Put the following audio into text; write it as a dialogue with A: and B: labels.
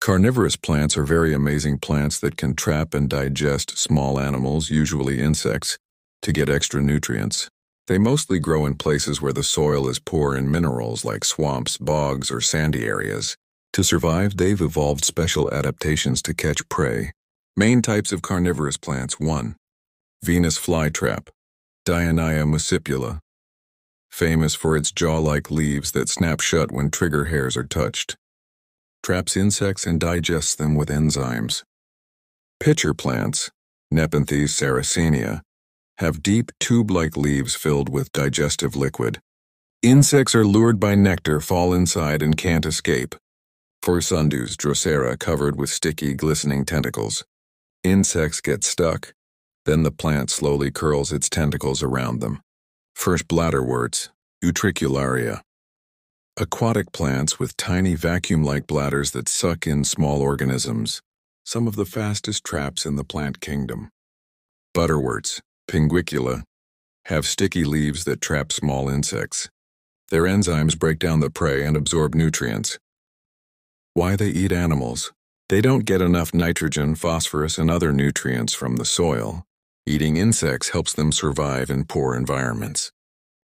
A: Carnivorous plants are very amazing plants that can trap and digest small animals, usually insects, to get extra nutrients. They mostly grow in places where the soil is poor in minerals like swamps, bogs, or sandy areas. To survive, they've evolved special adaptations to catch prey. Main types of carnivorous plants 1. Venus flytrap, Dionaea muscipula, famous for its jaw-like leaves that snap shut when trigger hairs are touched. Traps insects and digests them with enzymes. Pitcher plants, Nepenthes sarracenia, have deep tube-like leaves filled with digestive liquid. Insects are lured by nectar, fall inside, and can't escape. For sundews, Drosera covered with sticky, glistening tentacles. Insects get stuck, then the plant slowly curls its tentacles around them. First bladderworts, Utricularia. Aquatic plants with tiny vacuum-like bladders that suck in small organisms. Some of the fastest traps in the plant kingdom. Butterworts, Pinguicula, have sticky leaves that trap small insects. Their enzymes break down the prey and absorb nutrients. Why they eat animals? They don't get enough nitrogen, phosphorus, and other nutrients from the soil. Eating insects helps them survive in poor environments.